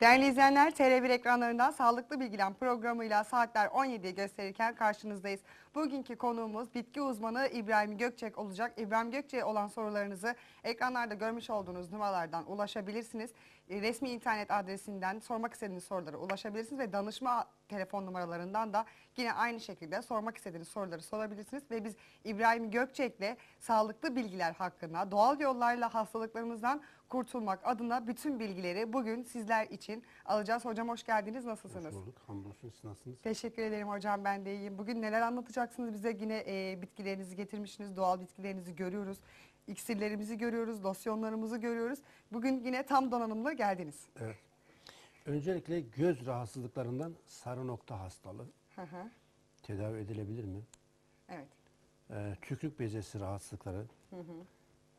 Değerli izleyenler, TR1 ekranlarından Sağlıklı Bilgilen programıyla saatler 17'yi gösterirken karşınızdayız. Bugünkü konuğumuz bitki uzmanı İbrahim Gökçek olacak. İbrahim Gökçek'e olan sorularınızı ekranlarda görmüş olduğunuz numaralardan ulaşabilirsiniz. E, Resmi internet adresinden sormak istediğiniz sorulara ulaşabilirsiniz ve danışma telefon numaralarından da yine aynı şekilde sormak istediğiniz soruları sorabilirsiniz. Ve biz İbrahim Gökçek'le sağlıklı bilgiler hakkında doğal yollarla hastalıklarımızdan kurtulmak adına bütün bilgileri bugün sizler için alacağız. Hocam hoş geldiniz. Nasılsınız? Hoş bulduk. Hamdolsun. Siz nasılsınız? Teşekkür ederim hocam ben de iyiyim. Bugün neler anlatacaksınız bize? Yine e, bitkilerinizi getirmişsiniz. Doğal bitkilerinizi görüyoruz. İksirlerimizi görüyoruz. Losyonlarımızı görüyoruz. Bugün yine tam donanımlı geldiniz. Evet. Öncelikle göz rahatsızlıklarından sarı nokta hastalığı Hı hı. tedavi edilebilir mi? Evet. Ee, tükrük bezesi rahatsızlıkları,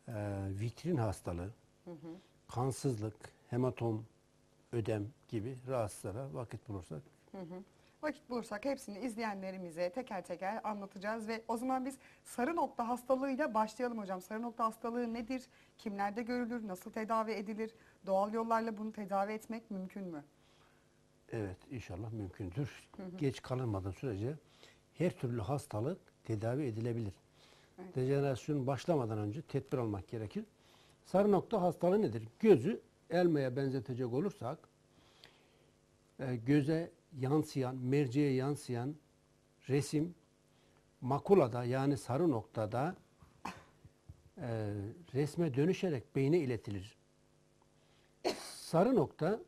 ee, vitrin hastalığı, kansızlık, hematom, ödem gibi rahatsızlara vakit bulursak Hı hı. Vakit bulursak hepsini izleyenlerimize teker teker anlatacağız ve o zaman biz sarı nokta hastalığıyla başlayalım hocam. Sarı nokta hastalığı nedir? Kimlerde görülür? Nasıl tedavi edilir? Doğal yollarla bunu tedavi etmek mümkün mü? evet inşallah mümkündür. Geç kalınmadığı sürece her türlü hastalık tedavi edilebilir. Evet. Dejenerasyon başlamadan önce tedbir almak gerekir. Sarı nokta hastalığı nedir? Gözü elmaya benzetecek olursak e, göze yansıyan, merceğe yansıyan resim makulada yani sarı noktada e, resme dönüşerek beyne iletilir. Sarı nokta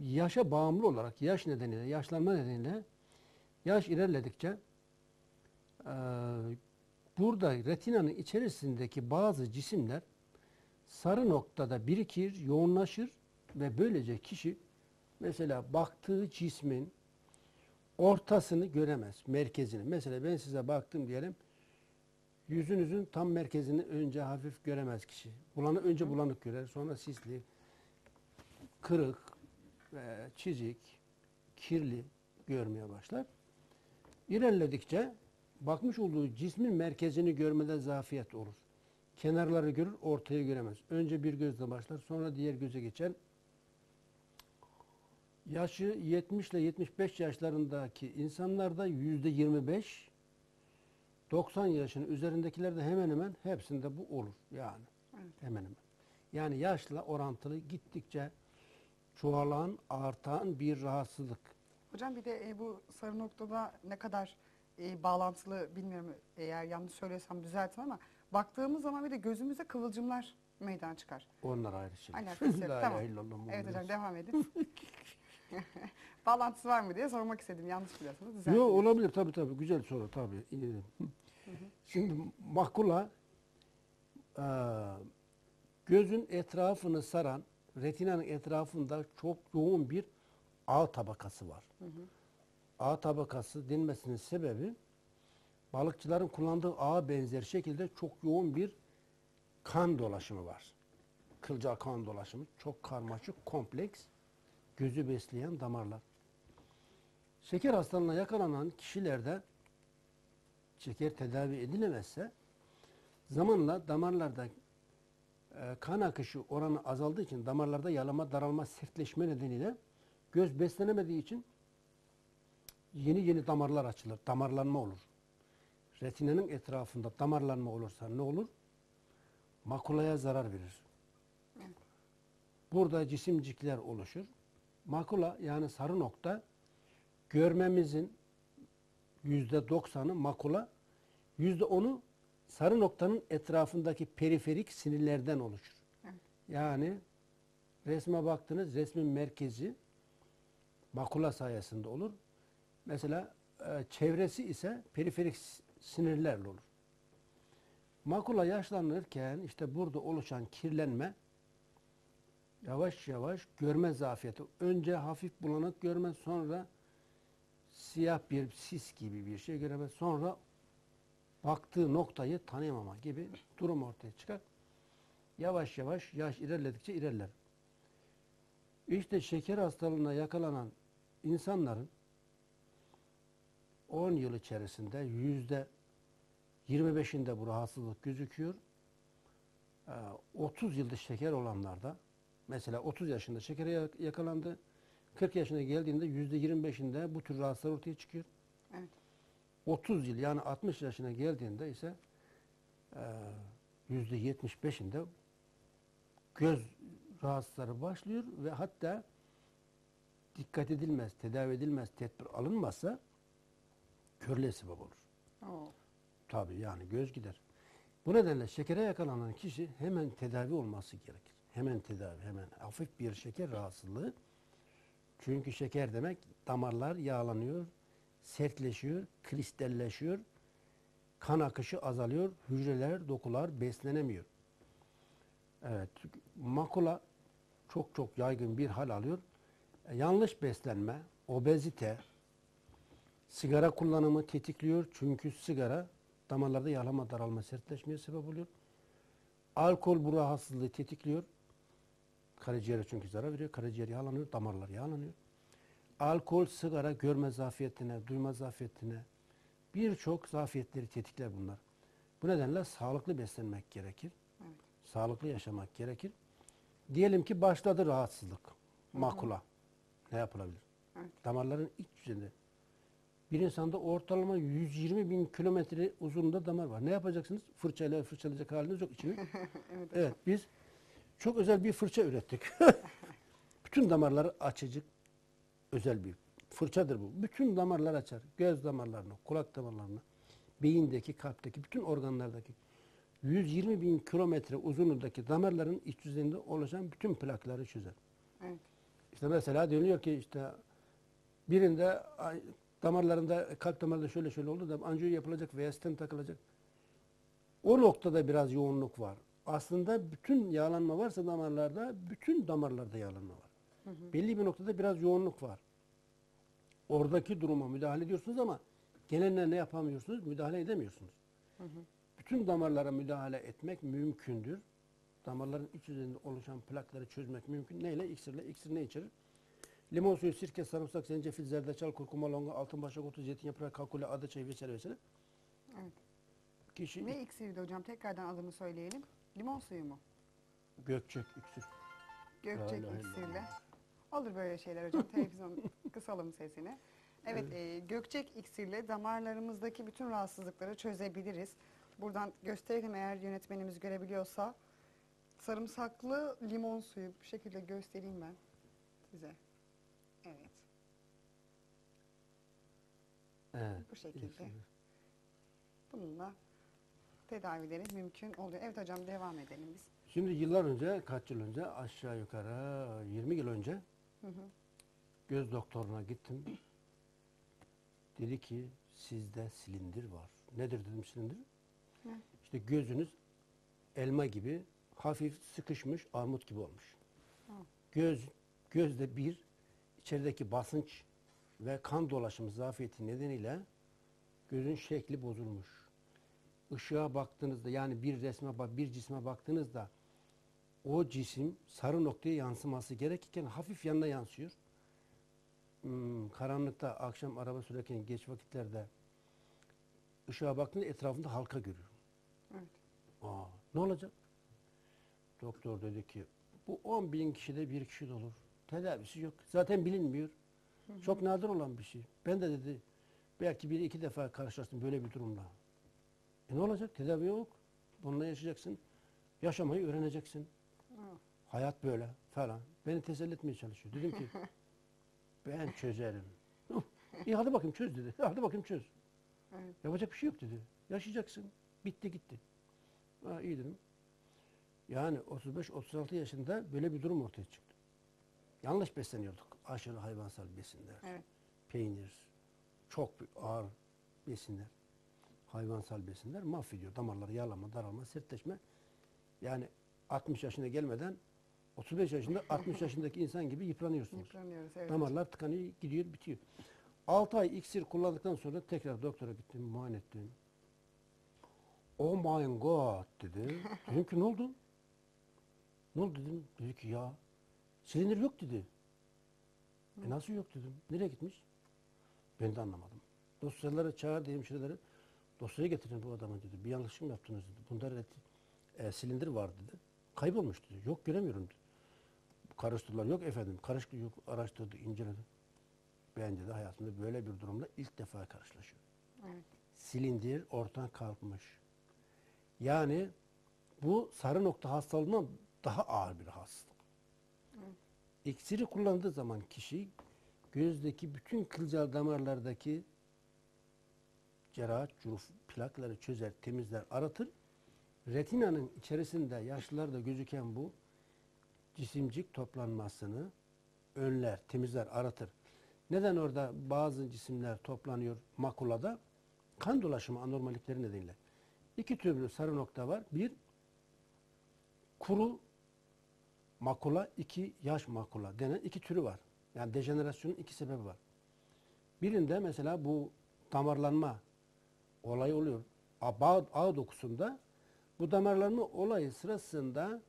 yaşa bağımlı olarak yaş nedeniyle, yaşlanma nedeniyle yaş ilerledikçe e, burada retinanın içerisindeki bazı cisimler sarı noktada birikir, yoğunlaşır ve böylece kişi mesela baktığı cismin ortasını göremez, merkezini. Mesela ben size baktım diyelim, yüzünüzün tam merkezini önce hafif göremez kişi. Bulanı, önce bulanık görer, sonra sisli, kırık, çizik, kirli görmeye başlar. İlerledikçe bakmış olduğu cismin merkezini görmede zafiyet olur. Kenarları görür, ortayı göremez. Önce bir gözle başlar, sonra diğer göze geçer. Yaşı 70 ile 75 yaşlarındaki insanlarda yüzde 25, 90 yaşın üzerindekilerde hemen hemen hepsinde bu olur yani. Evet. Hemen hemen. Yani yaşla orantılı gittikçe çoğalan, artan bir rahatsızlık. Hocam bir de e, bu sarı noktada ne kadar e, bağlantılı bilmiyorum eğer yanlış söylüyorsam düzeltin ama baktığımız zaman bir de gözümüzde kıvılcımlar meydana çıkar. Onlar ayrı şey. Kesin. La Tamam. ilahe illallah Muhammed Evet hocam Resul- devam edin. Bağlantısı var mı diye sormak istedim. Yanlış biliyorsunuz. düzeltiniz. Yok olabilir tabii tabii. Güzel soru tabii. İyi. Şimdi makula eee, gözün etrafını saran retinanın etrafında çok yoğun bir ağ tabakası var. Ağ tabakası denmesinin sebebi balıkçıların kullandığı ağa benzer şekilde çok yoğun bir kan dolaşımı var. Kılcal kan dolaşımı çok karmaşık, kompleks, gözü besleyen damarlar. Şeker hastalığına yakalanan kişilerde şeker tedavi edilemezse zamanla damarlarda e, kan akışı oranı azaldığı için damarlarda yalama, daralma, sertleşme nedeniyle göz beslenemediği için yeni yeni damarlar açılır. Damarlanma olur. Retinanın etrafında damarlanma olursa ne olur? Makulaya zarar verir. Burada cisimcikler oluşur. Makula yani sarı nokta görmemizin yüzde doksanı makula, yüzde onu sarı noktanın etrafındaki periferik sinirlerden oluşur. Yani resme baktınız resmin merkezi makula sayesinde olur. Mesela e, çevresi ise periferik sinirlerle olur. Makula yaşlanırken işte burada oluşan kirlenme yavaş yavaş görme zafiyeti. Önce hafif bulanık görme sonra siyah bir sis gibi bir şey göremez. Sonra baktığı noktayı tanıyamama gibi durum ortaya çıkar. Yavaş yavaş yaş ilerledikçe ilerler. İşte şeker hastalığına yakalanan insanların 10 yıl içerisinde yüzde 25'inde bu rahatsızlık gözüküyor. Ee, 30 yılda şeker olanlarda Mesela 30 yaşında şekere yak- yakalandı. 40 yaşına geldiğinde %25'inde bu tür rahatsızlar ortaya çıkıyor. Evet. 30 yıl yani 60 yaşına geldiğinde ise eee, %75'inde göz rahatsızları başlıyor ve hatta dikkat edilmez, tedavi edilmez, tedbir alınmazsa körlüğe sebep olur. Oo. Tabii yani göz gider. Bu nedenle şekere yakalanan kişi hemen tedavi olması gerekir. Hemen tedavi, hemen hafif bir şeker rahatsızlığı. Çünkü şeker demek damarlar yağlanıyor, sertleşiyor, kristalleşiyor, kan akışı azalıyor, hücreler, dokular beslenemiyor. Evet, makula çok çok yaygın bir hal alıyor. E, yanlış beslenme, obezite, Sigara kullanımı tetikliyor çünkü sigara damarlarda yağlama, daralma, sertleşmeye sebep oluyor. Alkol bu rahatsızlığı tetikliyor. Karaciğere çünkü zarar veriyor. Karaciğer yağlanıyor, damarlar yağlanıyor. Alkol, sigara görme zafiyetine, duyma zafiyetine birçok zafiyetleri tetikler bunlar. Bu nedenle sağlıklı beslenmek gerekir. Evet. Sağlıklı yaşamak gerekir. Diyelim ki başladı rahatsızlık, makula. Ne yapılabilir? Evet. Damarların iç yüzünde. Bir insanda ortalama 120 bin kilometre uzunluğunda damar var. Ne yapacaksınız? Fırçayla fırçalayacak haliniz yok içini. evet. evet biz çok özel bir fırça ürettik. Bütün damarları açıcı özel bir fırçadır bu. Bütün damarları açar. Göz damarlarını, kulak damarlarını, beyindeki, kalpteki, bütün organlardaki 120 bin kilometre uzunluğundaki damarların iç yüzeyinde oluşan bütün plakları çözer. Evet. İşte mesela deniliyor ki işte birinde damarlarında kalp damarında şöyle şöyle oldu da anjiyo yapılacak veya stent takılacak. O noktada biraz yoğunluk var. Aslında bütün yağlanma varsa damarlarda bütün damarlarda yağlanma var. Belli bir noktada biraz yoğunluk var. Oradaki duruma müdahale ediyorsunuz ama geneline ne yapamıyorsunuz? Müdahale edemiyorsunuz. Bütün damarlara müdahale etmek mümkündür. Damarların iç yüzeyinde oluşan plakları çözmek mümkün. Neyle? İksirle. İksir ne içerir? Limon suyu, sirke, sarımsak, zencefil, zerdeçal, kurkuma, longa, altın başak otu, zeytin yaprağı, kakule, adı çayı vesaire vesaire. Evet. Kişi Ne iksirdi hocam? Tekrardan adını söyleyelim. Limon suyu mu? gökçek iksir. Gökçek La ilahe. Olur böyle şeyler hocam. Televizyon kısalım sesini. Evet, e, gökçek iksirle damarlarımızdaki bütün rahatsızlıkları çözebiliriz. Buradan gösterelim eğer yönetmenimiz görebiliyorsa. Sarımsaklı limon suyu bu şekilde göstereyim ben size. Evet, Evet. bu şekilde. Bununla tedavileri mümkün oluyor. Evet hocam devam edelim biz. Şimdi yıllar önce, kaç yıl önce, aşağı yukarı 20 yıl önce Hı hı. göz doktoruna gittim. Dedi ki sizde silindir var. Nedir dedim silindir? Ne? İşte gözünüz elma gibi hafif sıkışmış armut gibi olmuş. Hı. Göz gözde bir içerideki basınç ve kan dolaşımı zafiyeti nedeniyle gözün şekli bozulmuş. Işığa baktığınızda yani bir resme bir cisme baktığınızda o cisim sarı noktaya yansıması gerekirken hafif yanına yansıyor. Hmm, karanlıkta akşam araba sürerken geç vakitlerde ışığa baktığında etrafında halka görüyor. Evet. Aa, ne olacak? Doktor dedi ki bu 10 bin kişide bir kişi de olur. Tedavisi yok. Zaten bilinmiyor. Çok nadir olan bir şey. Ben de dedi belki bir iki defa karşılaştım böyle bir durumla. E ne olacak? Tedavi yok. Bununla yaşayacaksın. Yaşamayı öğreneceksin. Hı. Hayat böyle falan. Beni teselli etmeye çalışıyor. Dedim ki ben çözerim. İyi hadi bakayım çöz dedi. Hadi bakayım çöz. Evet. Yapacak bir şey yok dedi. Yaşayacaksın. Bitti gitti. Ha, iyi dedim. Yani 35-36 yaşında böyle bir durum ortaya çıktı. Yanlış besleniyorduk. Aşırı hayvansal besinler, Evet. peynir, çok ağır besinler, hayvansal besinler mahvediyor. Damarları yağlama, daralma, sertleşme. Yani 60 yaşına gelmeden 35 yaşında 60 yaşındaki insan gibi yıpranıyorsunuz. Yıpranıyoruz. Evet. Damarlar tıkanıyor, gidiyor, bitiyor. 6 ay iksir kullandıktan sonra tekrar doktora gittim, muayene ettim. Oh my god dedi. Dedim ki ne oldu? Ne oldu dedim. Dedi ki ya silindir yok dedi. E nasıl yok dedim. Nereye gitmiş? Ben de anlamadım. Dosyaları çağırdı hemşireleri. Dosyayı getirin bu adama dedi. Bir yanlışlık mı yaptınız dedi. Bunda ret- e, silindir var dedi. Kaybolmuş dedi. Yok göremiyorum dedi. karıştırdılar. Yok efendim karıştı yok araştırdı inceledi. Bence de hayatımda böyle bir durumla ilk defa karşılaşıyorum. Evet. Silindir ortadan kalkmış. Yani bu sarı nokta hastalığından daha ağır bir hastalık. İksiri kullandığı zaman kişi gözdeki bütün kılcal damarlardaki cerrahat, curuf, plakları çözer, temizler, aratır. Retinanın içerisinde yaşlılarda gözüken bu cisimcik toplanmasını önler, temizler, aratır. Neden orada bazı cisimler toplanıyor makulada? Kan dolaşımı anormallikleri nedeniyle. İki türlü sarı nokta var. Bir, kuru makula, iki yaş makula denen iki türü var. Yani dejenerasyonun iki sebebi var. Birinde mesela bu damarlanma olayı oluyor. Bağ, ağ dokusunda bu damarlanma olayı sırasında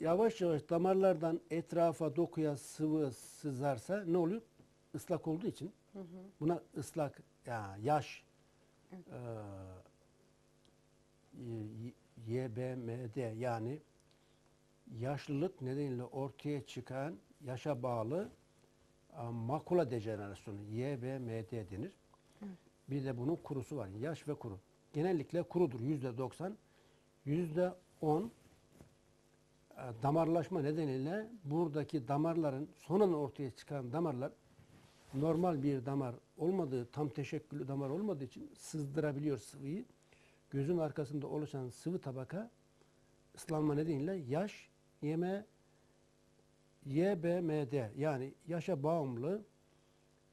yavaş yavaş damarlardan etrafa dokuya sıvı sızarsa ne oluyor? Islak olduğu için buna ıslak ya yaş eee, y- YBMD yani yaşlılık nedeniyle ortaya çıkan yaşa bağlı makula dejenerasyonu YBMD denir. Bir de bunun kurusu var. Yaş ve kuru. Genellikle kurudur. Yüzde 90. Yüzde 10 e, damarlaşma nedeniyle buradaki damarların sonradan ortaya çıkan damarlar normal bir damar olmadığı, tam teşekküllü damar olmadığı için sızdırabiliyor sıvıyı. Gözün arkasında oluşan sıvı tabaka ıslanma nedeniyle yaş, yeme, YBMD yani yaşa bağımlı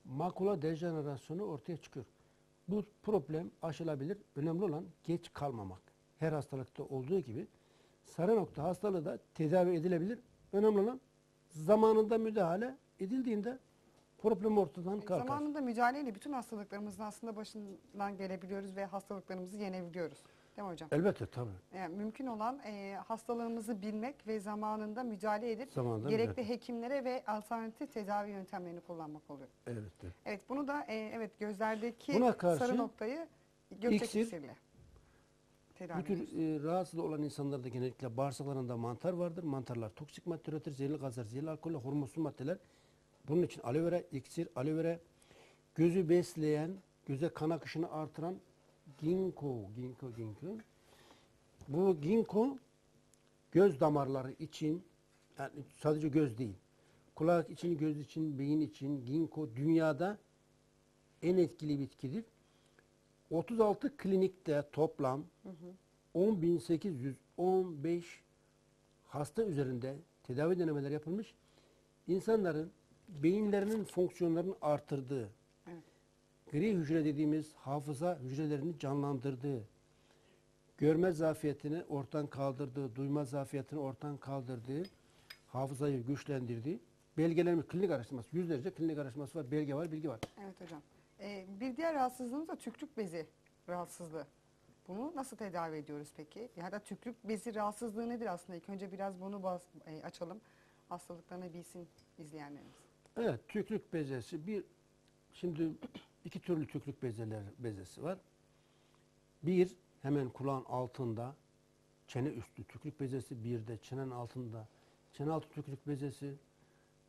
makula dejenerasyonu ortaya çıkıyor. Bu problem aşılabilir. Önemli olan geç kalmamak. Her hastalıkta olduğu gibi sarı nokta hastalığı da tedavi edilebilir. Önemli olan zamanında müdahale edildiğinde problem ortadan kalkar. Zamanında müdahaleyle bütün hastalıklarımızın aslında başından gelebiliyoruz ve hastalıklarımızı yenebiliyoruz. Değil mi hocam? Elbette tabii. Yani mümkün olan e, hastalığımızı bilmek ve zamanında müdahale edip Zamanında gerekli müdahale. hekimlere ve alternatif tedavi yöntemlerini kullanmak oluyor. Evet. evet. Bunu da e, evet gözlerdeki Buna karşı sarı noktayı gökçek iksir, iksirle tedavi Bu tür ediyoruz. e, rahatsız olan insanlarda genellikle bağırsaklarında mantar vardır. Mantarlar toksik madde üretir, zehirli gazlar, zehirli alkol, hormonsuz maddeler. Bunun için aloe vera, iksir, aloe vera gözü besleyen, göze kan akışını artıran ginkgo, ginkgo, ginkgo. Bu ginkgo göz damarları için, yani sadece göz değil, kulak için, göz için, beyin için ginkgo dünyada en etkili bitkidir. 36 klinikte toplam 10.815 hasta üzerinde tedavi denemeleri yapılmış. İnsanların beyinlerinin fonksiyonlarını artırdığı. Gri hücre dediğimiz hafıza hücrelerini canlandırdığı, görme zafiyetini ortadan kaldırdığı, duyma zafiyetini ortadan kaldırdığı, hafızayı güçlendirdiği belgelenmiş klinik araştırması, yüzlerce klinik araştırması var, belge var, bilgi var. Evet hocam. E, bir diğer rahatsızlığımız da tükrük bezi rahatsızlığı. Bunu nasıl tedavi ediyoruz peki? Ya da tükrük bezi rahatsızlığı nedir aslında? İlk önce biraz bunu bas, e, açalım. Hastalıklarını bilsin izleyenlerimiz. Evet, tükrük bezesi bir şimdi iki türlü tükrük bezeler bezesi var. Bir hemen kulağın altında çene üstü tükrük bezesi, bir de çenenin altında çene altı tükrük bezesi,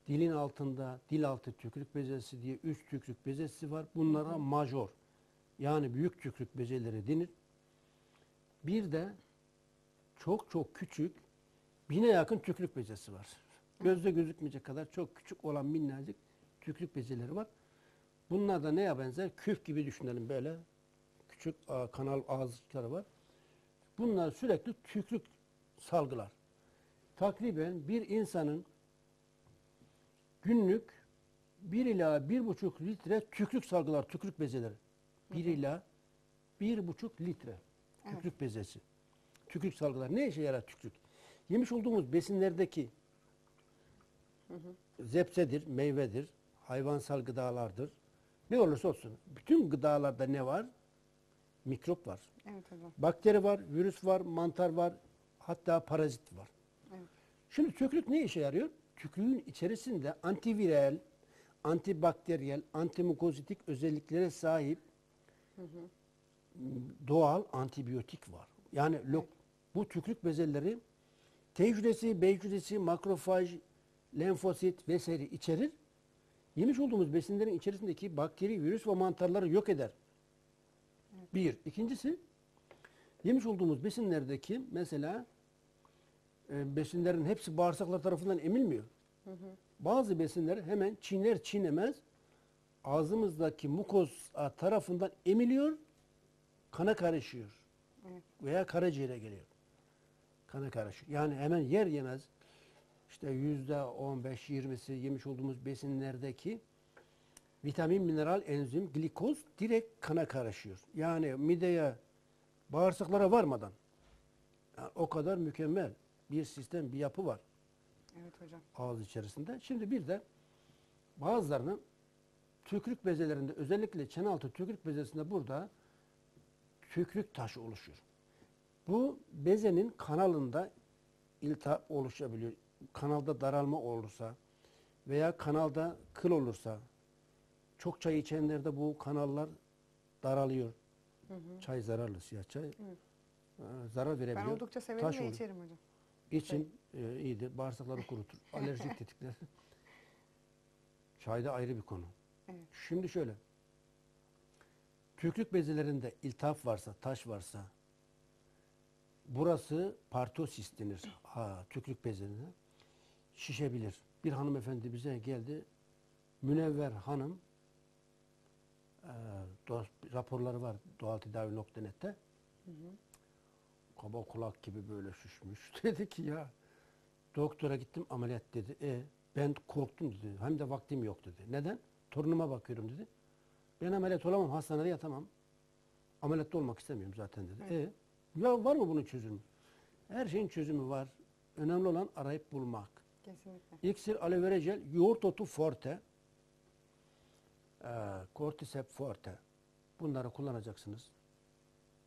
dilin altında dil altı tükrük bezesi diye üç tükrük bezesi var. Bunlara major yani büyük tükrük bezeleri denir. Bir de çok çok küçük bine yakın tükrük bezesi var. Gözde gözükmeyecek kadar çok küçük olan minnacık tükrük bezeleri var. Bunlar da neye benzer? Küf gibi düşünelim böyle. Küçük a, kanal ağızlıkları var. Bunlar sürekli tükrük salgılar. Takriben bir insanın günlük 1 ila 1,5 litre tükrük salgılar, tükrük bezeleri. 1 ila 1,5 litre Evet. tükrük bezesi. Tükrük salgılar. Ne işe yarar tükrük? Yemiş olduğumuz besinlerdeki zepsedir, meyvedir, hayvansal gıdalardır. Ne olursa olsun. Bütün gıdalarda ne var? Mikrop var. Evet hocam. Bakteri var, virüs var, mantar var, hatta parazit var. Evet. Şimdi tükrük ne işe yarıyor? Tükrüğün içerisinde antiviral, antibakteriyel, antimukozitik özelliklere sahip doğal antibiyotik var. Yani lo- bu tükrük bezeleri T hücresi, B hücresi, makrofaj, lenfosit vesaire içerir. Yemiş olduğumuz besinlerin içerisindeki bakteri, virüs ve mantarları yok eder. Bir. İkincisi, yemiş olduğumuz besinlerdeki mesela e, besinlerin hepsi bağırsaklar tarafından emilmiyor. Bazı besinler hemen çiğner çiğnemez ağzımızdaki mukoz tarafından emiliyor, kana karışıyor Evet. veya karaciğere geliyor. Kana karışıyor. Yani hemen yer yemez işte yüzde 15 20'si yemiş olduğumuz besinlerdeki vitamin, mineral, enzim, glikoz direkt kana karışıyor. Yani mideye, bağırsaklara varmadan yani o kadar mükemmel bir sistem, bir yapı var Evet hocam. ağız içerisinde. Şimdi bir de bazılarının tükürük bezelerinde özellikle çene altı tükürük bezesinde burada tükürük taşı oluşuyor. Bu bezenin kanalında iltihap oluşabiliyor. Kanalda daralma olursa veya kanalda kıl olursa çok çay içenlerde bu kanallar daralıyor. Çay zararlı siyah çay. Ee, Zarar verebiliyor. Ben oldukça severim Taş ve oluyor. içerim hocam. İçin e, iyidir. Bağırsakları kurutur. Alerjik tetikler. Çayda ayrı bir konu. Evet. Şimdi şöyle. Tükürük bezelerinde iltihap varsa, taş varsa burası partosis denir. Ha, tükürük bezelerine şişebilir. Bir hanımefendi bize geldi. Münevver hanım e, dost- raporları var doğaltedavi.net'te. Kaba kulak gibi böyle şişmiş. Dedi ki ya doktora gittim ameliyat dedi. E ben korktum dedi. Hem de vaktim yok dedi. Neden? Torunuma bakıyorum dedi. Ben ameliyat olamam hastanede yatamam. Ameliyatta olmak istemiyorum zaten dedi. E ya var mı bunun çözümü? Her şeyin çözümü var. Önemli olan arayıp bulmak. Kesinlikle. İksir, aloe vera jel, yoğurt otu forte, e, cordyceps forte. Bunları kullanacaksınız.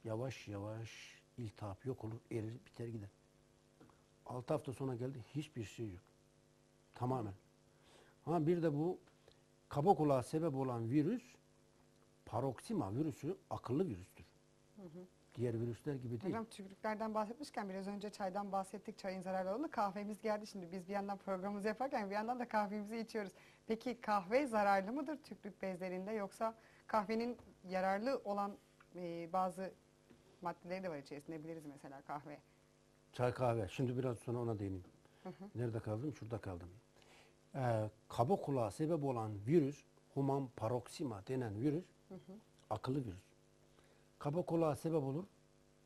Yavaş yavaş iltihap yok olur, erir, biter gider. 6 hafta sonra geldi, hiçbir şey yok. Tamamen. Ama bir de bu kaba kulağa sebep olan virüs, paroksima virüsü akıllı virüstür. Diğer virüsler gibi değil. Hocam tükürüklerden bahsetmişken biraz önce çaydan bahsettik. Çayın zararlı olduğunu. Kahvemiz geldi şimdi. Biz bir yandan programımızı yaparken bir yandan da kahvemizi içiyoruz. Peki kahve zararlı mıdır tükürük bezlerinde yoksa kahvenin yararlı olan e, bazı maddeleri de var içerisinde biliriz mesela kahve. Çay kahve. Şimdi biraz sonra ona değineyim. Nerede kaldım? Şurada kaldım. Ee, kaba kulağa sebep olan virüs, human paroksima denen virüs, akıllı virüs. Kaba kulağa sebep olur.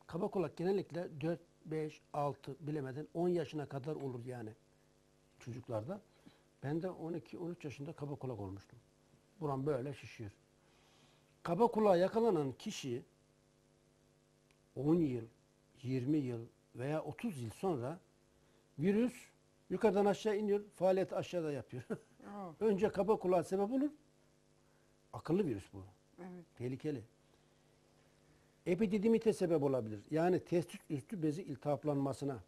Kaba kulak genellikle 4, 5, 6 bilemeden 10 yaşına kadar olur yani çocuklarda. Ben de 12-13 yaşında kaba kulak olmuştum. Buram böyle şişiyor. Kaba kulağa yakalanan kişi 10 yıl, 20 yıl veya 30 yıl sonra virüs yukarıdan aşağı iniyor, faaliyet aşağıda yapıyor. Önce kaba kulağa sebep olur. Akıllı virüs bu. evet. Tehlikeli. Epididimite sebep olabilir. Yani testis üstü bezi iltihaplanmasına.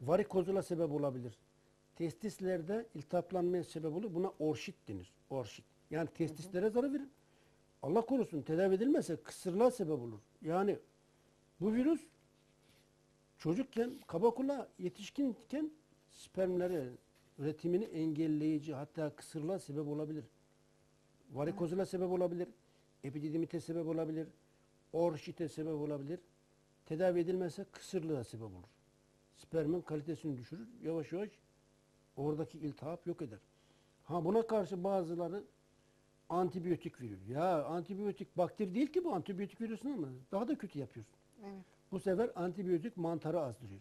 Varikozula sebep olabilir. Testislerde iltihaplanmaya sebep olur. Buna orşit denir. Orşit. Yani testislere zarar verir. Allah korusun tedavi edilmezse kısırlığa sebep olur. Yani bu virüs çocukken kaba kulağa yetişkinken spermleri üretimini engelleyici hatta kısırlığa sebep olabilir. Varikozula sebep olabilir. Epididimite sebep olabilir. Orşite sebep olabilir. Tedavi edilmezse kısırlığa sebep olur. Spermin kalitesini düşürür. Yavaş yavaş oradaki iltihap yok eder. Ha buna karşı bazıları antibiyotik veriyor. Ya antibiyotik bakteri değil ki bu antibiyotik veriyorsun ama daha da kötü yapıyorsun. Evet. Bu sefer antibiyotik mantarı azdırıyor.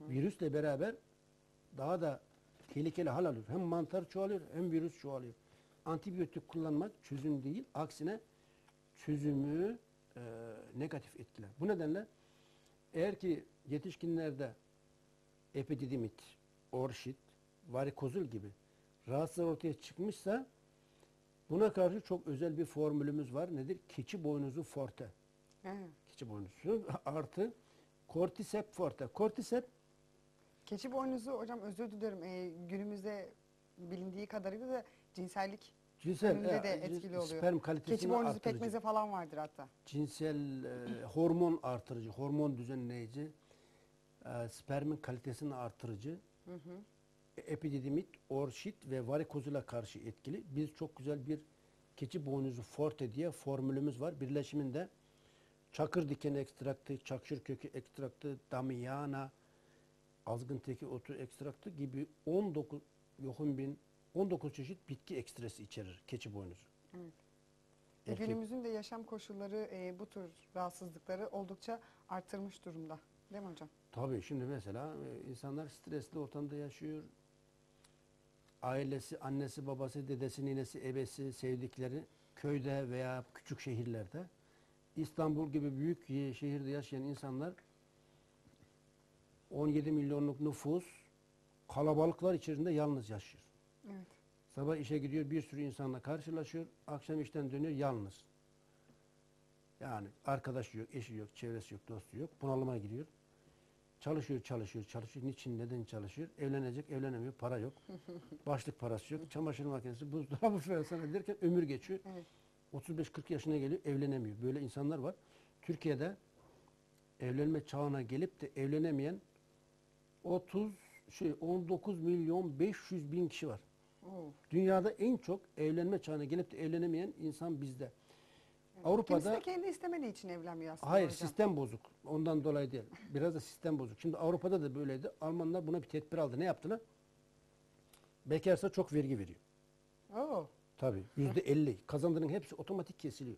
Virüsle beraber daha da tehlikeli hal alıyor. Hem mantar çoğalıyor hem virüs çoğalıyor. Antibiyotik kullanmak çözüm değil. Aksine çözümü e, negatif etkiler. Bu nedenle eğer ki yetişkinlerde epididimit, orşit, varikozul gibi rahatsızlar ortaya çıkmışsa buna karşı çok özel bir formülümüz var. Nedir? Keçi boynuzu forte. evet. Keçi boynuzu artı kortisep forte. Kortisep Keçi boynuzu hocam özür diliyorum. E, günümüzde bilindiği kadarıyla da cinsellik cinsel e, de etkili oluyor. sperm kalitesini Keçi boynuzu artırıcı. pekmezi falan vardır hatta. Cinsel e, hormon artırıcı, hormon düzenleyici, e, spermin kalitesini artırıcı, epididimit, orşit ve varikozula karşı etkili. Biz çok güzel bir keçi boynuzu forte diye formülümüz var. Birleşiminde çakır dikeni ekstraktı, çakşır kökü ekstraktı, damiyana, azgın teki otu ekstraktı gibi 19 yokum bin 19 çeşit bitki ekstresi içerir keçi boynuzu. Evet. E, Erkek- Günümüzün de yaşam koşulları e, bu tür rahatsızlıkları oldukça arttırmış durumda. Değil mi hocam? Tabii şimdi mesela e, insanlar stresli ortamda yaşıyor. Ailesi, annesi, babası, dedesi, ninesi, ebesi, sevdikleri köyde veya küçük şehirlerde İstanbul gibi büyük ye- şehirde yaşayan insanlar 17 milyonluk nüfus kalabalıklar içerisinde yalnız yaşıyor. Evet. Sabah işe gidiyor bir sürü insanla karşılaşıyor. Akşam işten dönüyor yalnız. Yani arkadaşı yok, eşi yok, çevresi yok, dostu yok. Bunalıma giriyor. Çalışıyor, çalışıyor, çalışıyor. Niçin, neden çalışıyor? Evlenecek, evlenemiyor. Para yok. Başlık parası yok. Çamaşır makinesi, buzdolabı falan derken ömür geçiyor. Evet. 35-40 yaşına geliyor, evlenemiyor. Böyle insanlar var. Türkiye'de evlenme çağına gelip de evlenemeyen 30 şey 19 milyon 500 bin kişi var. Dünyada en çok evlenme çağına gelip de evlenemeyen insan bizde. Avrupa'da Kimisi de kendi istemediği için evlenmiyor aslında hayır hocam. sistem bozuk. Ondan dolayı değil. Biraz da sistem bozuk. Şimdi Avrupa'da da böyleydi. Almanlar buna bir tedbir aldı. Ne yaptılar? Bekarsa çok vergi veriyor. Oo. Tabii. Yüzde elli. Kazandığının hepsi otomatik kesiliyor.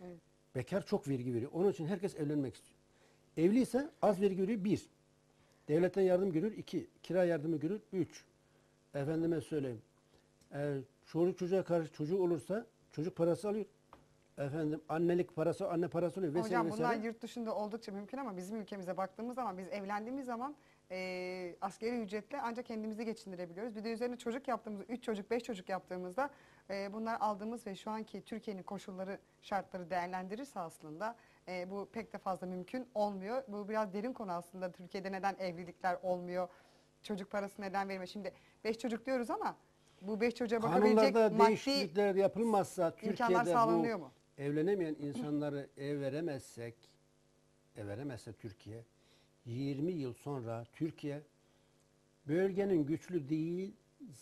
Evet. Bekar çok vergi veriyor. Onun için herkes evlenmek istiyor. Evliyse az vergi veriyor. Bir. Devletten yardım görür. iki. Kira yardımı görür. Üç. Efendime söyleyeyim. E, çocuk çocuğa karşı çocuğu olursa çocuk parası alıyor. Efendim annelik parası, anne parası oluyor. Vesaire Hocam bunlar vesaire. yurt dışında oldukça mümkün ama bizim ülkemize baktığımız zaman biz evlendiğimiz zaman e, askeri ücretle ancak kendimizi geçindirebiliyoruz. Bir de üzerine çocuk yaptığımızda, 3 çocuk, 5 çocuk yaptığımızda e, bunlar aldığımız ve şu anki Türkiye'nin koşulları, şartları değerlendirirse aslında e, bu pek de fazla mümkün olmuyor. Bu biraz derin konu aslında. Türkiye'de neden evlilikler olmuyor? Çocuk parası neden verilmiyor? Şimdi 5 çocuk diyoruz ama bu 5 çocuğa bakabilecek Kanunlarda maddi değişiklikler yapılmazsa imkanlar Türkiye'de sağlanıyor bu mu? evlenemeyen insanları ev veremezsek, ev veremezse Türkiye 20 yıl sonra Türkiye bölgenin güçlü değil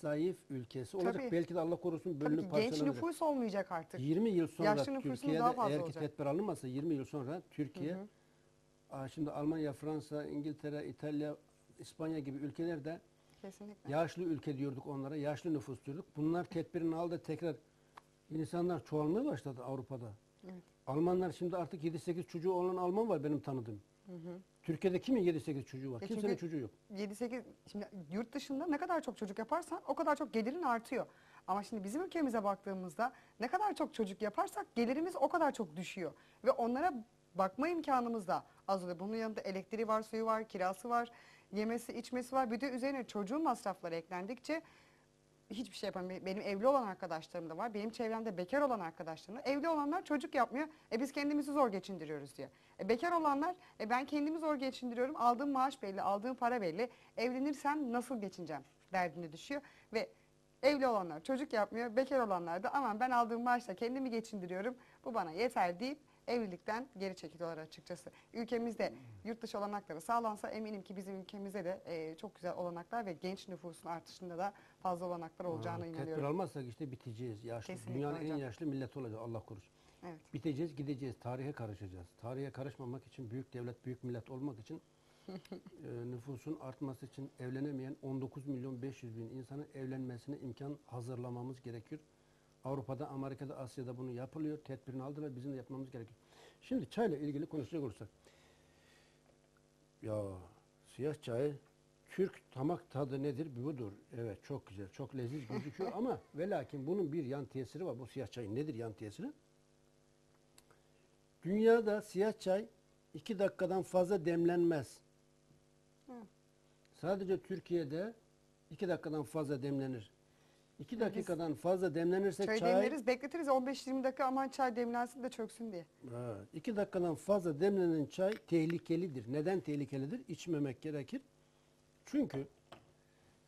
zayıf ülkesi olacak. Tabii. Belki de Allah korusun Tabii bölünüp ki genç parçalanacak. nüfus olmayacak artık. 20 yıl sonra Yaşlı Türkiye'de daha fazla eğer ki olacak. tedbir alınmazsa 20 yıl sonra Türkiye. Aa, şimdi Almanya, Fransa, İngiltere, İtalya, İspanya gibi ülkelerde Kesinlikle. Yaşlı ülke diyorduk onlara, yaşlı nüfus diyorduk. Bunlar tedbirini aldı tekrar. İnsanlar çoğalmaya başladı Avrupa'da. Evet. Almanlar şimdi artık 7-8 çocuğu olan Alman var benim tanıdığım. Hı hı. Türkiye'de kimin 7-8 çocuğu var? E Kimsenin çocuğu yok. 7-8 şimdi yurt dışında ne kadar çok çocuk yaparsan o kadar çok gelirin artıyor. Ama şimdi bizim ülkemize baktığımızda ne kadar çok çocuk yaparsak gelirimiz o kadar çok düşüyor. Ve onlara bakma imkanımız da az oluyor. Bunun yanında elektriği var, suyu var, kirası var, yemesi, içmesi var. Bir de üzerine çocuğun masrafları eklendikçe hiçbir şey yapamıyor. Benim evli olan arkadaşlarım da var. Benim çevremde bekar olan arkadaşlarım da. Evli olanlar çocuk yapmıyor. E biz kendimizi zor geçindiriyoruz diyor. E bekar olanlar e ben kendimi zor geçindiriyorum. Aldığım maaş belli, aldığım para belli. Evlenirsem nasıl geçineceğim derdine düşüyor. Ve evli olanlar çocuk yapmıyor. Bekar olanlar da aman ben aldığım maaşla kendimi geçindiriyorum. Bu bana yeter deyip evlilikten geri çekiliyorlar açıkçası. Ülkemizde yurt dışı olanakları sağlansa eminim ki bizim ülkemizde de e, çok güzel olanaklar ve genç nüfusun artışında da fazla olanaklar olacağına Tedbir inanıyorum. almazsak işte biteceğiz. Yaşlı. Kesinlikle Dünyanın en hocam. yaşlı millet olacak Allah korusun. Evet. Biteceğiz, gideceğiz. Tarihe karışacağız. Tarihe karışmamak için, büyük devlet, büyük millet olmak için e, nüfusun artması için evlenemeyen 19 milyon 500 bin insanın evlenmesine imkan hazırlamamız gerekiyor. Avrupa'da, Amerika'da, Asya'da bunu yapılıyor. Tedbirini aldılar. Bizim de yapmamız gerekiyor. Şimdi çayla ilgili konuşacak olursak. Ya siyah çay Türk tamak tadı nedir? Budur. Evet çok güzel, çok leziz gözüküyor ama ve lakin bunun bir yan tesiri var. Bu siyah çayın nedir yan tesiri? Dünyada siyah çay iki dakikadan fazla demlenmez. Hı. Sadece Türkiye'de iki dakikadan fazla demlenir. İki Biz dakikadan fazla demlenirse Çay, çay, demleriz, bekletiriz 15-20 dakika aman çay demlensin de çöksün diye. Ha, iki dakikadan fazla demlenen çay tehlikelidir. Neden tehlikelidir? İçmemek gerekir. Çünkü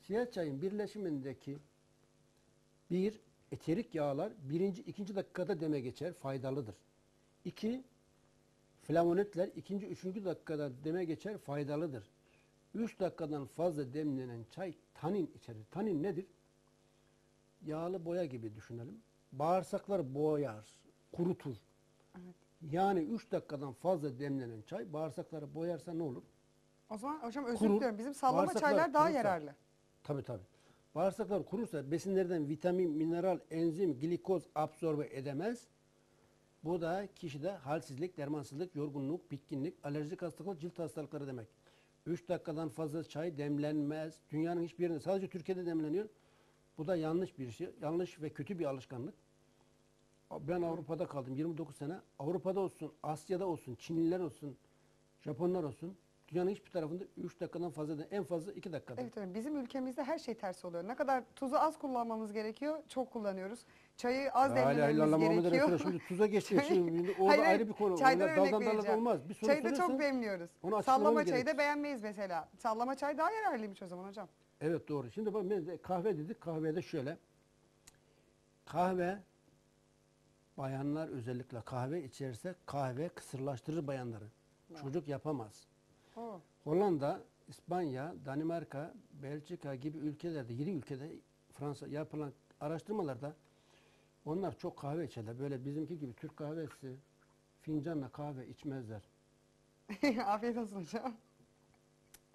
siyah çayın birleşimindeki bir eterik yağlar birinci, ikinci dakikada deme geçer, faydalıdır. İki, flavonetler ikinci, üçüncü dakikada deme geçer, faydalıdır. 3 dakikadan fazla demlenen çay tanin içerir. Tanin nedir? Yağlı boya gibi düşünelim. Bağırsaklar boyar, kurutur. Evet. Yani 3 dakikadan fazla demlenen çay bağırsakları boyarsa ne olur? O zaman hocam özür Kurur. diliyorum. Bizim sallama Bağırsaklar çaylar daha kurursa- yararlı. Tabii tabii. Bağırsaklar kurursa besinlerden vitamin, mineral, enzim, glikoz absorbe edemez. Bu da kişide halsizlik, dermansızlık, yorgunluk, bitkinlik, alerjik hastalık, cilt hastalıkları demek. 3 dakikadan fazla çay demlenmez. Dünyanın hiçbir yerinde sadece Türkiye'de demleniyor. Bu da yanlış bir şey. Yanlış ve kötü bir alışkanlık. Ben Avrupa'da kaldım 29 sene. Avrupa'da olsun, Asya'da olsun, Çinliler olsun, Japonlar olsun. Dünyanın hiçbir tarafında 3 dakikadan fazla değil, en fazla 2 dakikada. Evet evet bizim ülkemizde her şey ters oluyor. Ne kadar tuzu az kullanmamız gerekiyor çok kullanıyoruz. Çayı az demlememiz gerekiyor. Şimdi tuza geçiyor. Şimdi Hayır, hayır, ayrı bir konu. Çaydan Öyle örnek daldan dala olmaz. Bir soru Çayı da çok açıklamamız Sallama çayı da beğenmeyiz mesela. Sallama çay daha yararlıymış o zaman hocam. Evet doğru. Şimdi bak kahve dedik. Kahvede şöyle. Kahve bayanlar özellikle kahve içerse kahve kısırlaştırır bayanları. Çocuk yapamaz. Oo. Hollanda, İspanya, Danimarka, Belçika gibi ülkelerde, 7 ülkede Fransa yapılan araştırmalarda onlar çok kahve içerler. Böyle bizimki gibi Türk kahvesi fincanla kahve içmezler. Afiyet olsun hocam.